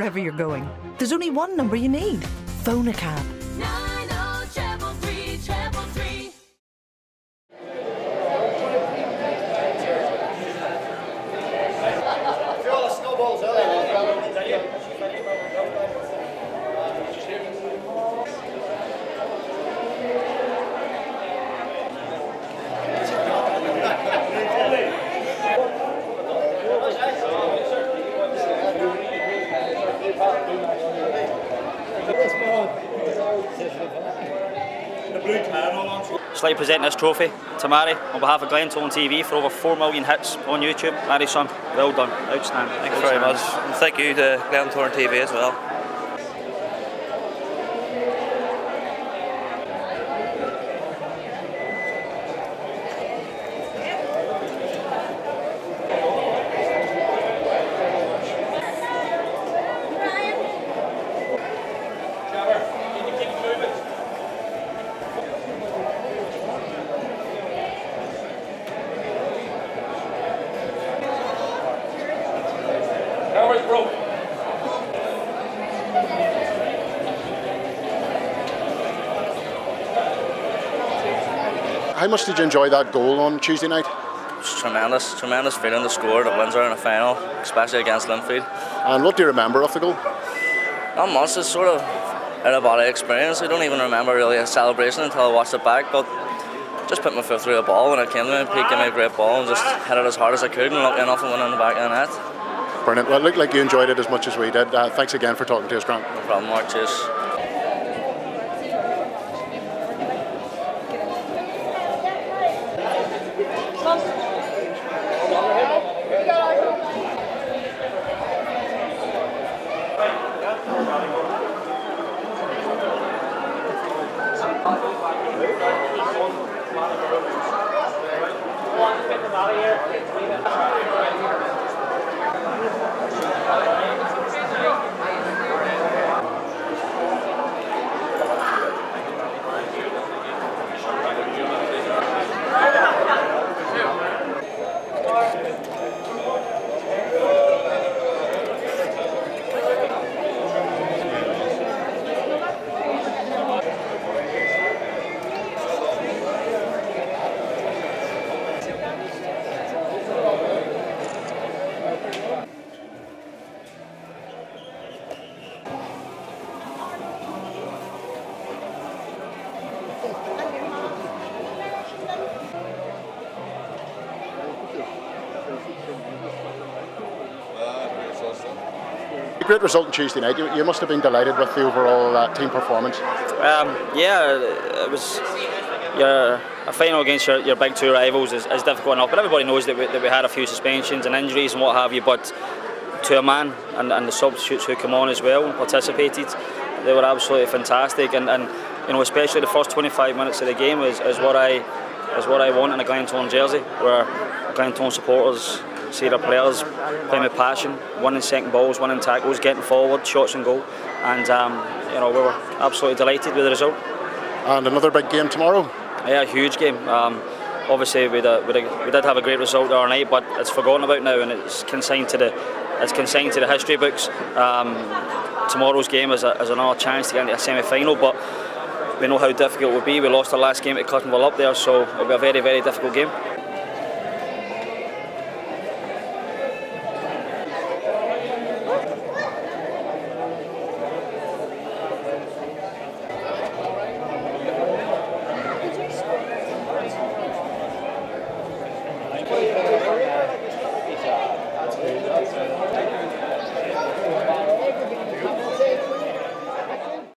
wherever you're going. There's only one number you need phone a cab. Slightly present this trophy to Matty on behalf of Glentoran TV for over 4 million hits on YouTube. Matty son, well done, outstanding. Thank you very much. And thank you to Glentoran TV as well. How much did you enjoy that goal on Tuesday night? It's tremendous, tremendous feeling to score at Windsor in a final, especially against Linfield. And what do you remember of the goal? Not much, it's sort of out of body experience. I don't even remember really a celebration until I watched it back, but just put my foot through the ball when it came to me. Pete gave me a great ball and just hit it as hard as I could and lucky enough it went in the back of the net. Brilliant. Well, it looked like you enjoyed it as much as we did. Uh, thanks again for talking to us, Grant. No problem, Mark. Cheers. A great result on Tuesday night. You, you must have been delighted with the overall uh, team performance. Um, yeah, it was. Your, a final against your, your big two rivals is, is difficult enough, but everybody knows that we, that we had a few suspensions and injuries and what have you. But to a man and, and the substitutes who come on as well and participated, they were absolutely fantastic. And, and you know, especially the first 25 minutes of the game is, is what I is what I want in a Glentoran jersey, where Glentoran supporters see their players playing with passion, winning second balls, winning tackles, getting forward, shots and goal. And um, you know, we were absolutely delighted with the result. And another big game tomorrow. Yeah, a huge game. Um, obviously, we did, we, did, we did have a great result the other night, but it's forgotten about now, and it's consigned to the it's consigned to the history books. Um, tomorrow's game is, a, is another chance to get into a semi-final, but we know how difficult it will be. We lost our last game at Cliftonville up there, so it'll be a very, very difficult game.